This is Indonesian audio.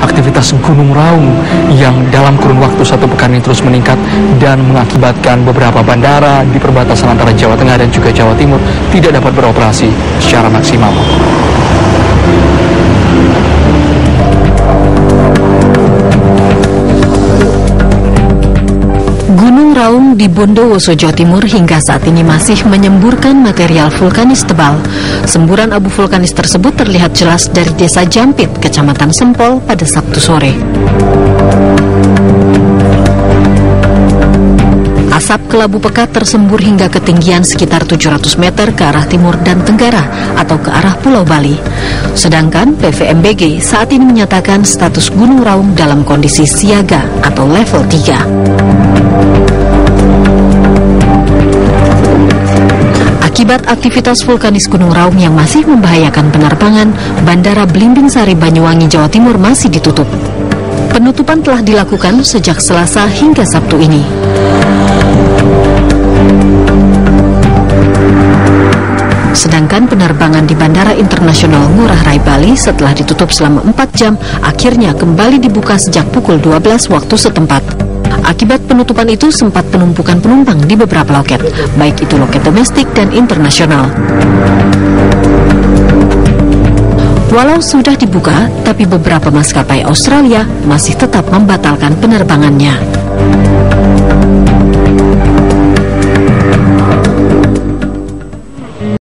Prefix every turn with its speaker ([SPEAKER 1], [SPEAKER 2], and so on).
[SPEAKER 1] aktivitas Gunung Raung yang dalam kurun waktu satu pekan ini terus meningkat dan mengakibatkan beberapa bandara di perbatasan antara Jawa Tengah dan juga Jawa Timur tidak dapat beroperasi secara maksimal.
[SPEAKER 2] Di Bondowoso, Jawa Timur hingga saat ini masih menyemburkan material vulkanis tebal. Semburan abu vulkanis tersebut terlihat jelas dari desa Jampit, kecamatan Sempol pada Sabtu sore. Asap kelabu pekat tersembur hingga ketinggian sekitar 700 meter ke arah timur dan tenggara atau ke arah Pulau Bali. Sedangkan PVMBG saat ini menyatakan status Gunung Raung dalam kondisi siaga atau level 3. Akibat aktivitas vulkanis Gunung Raung yang masih membahayakan penerbangan, Bandara Belimbing Sari Banyuwangi, Jawa Timur masih ditutup. Penutupan telah dilakukan sejak Selasa hingga Sabtu ini. Sedangkan penerbangan di Bandara Internasional Ngurah Rai Bali setelah ditutup selama 4 jam akhirnya kembali dibuka sejak pukul 12 waktu setempat. Akibat penutupan itu sempat penumpukan penumpang di beberapa loket, baik itu loket domestik dan internasional. Walau sudah dibuka, tapi beberapa maskapai Australia masih tetap membatalkan penerbangannya.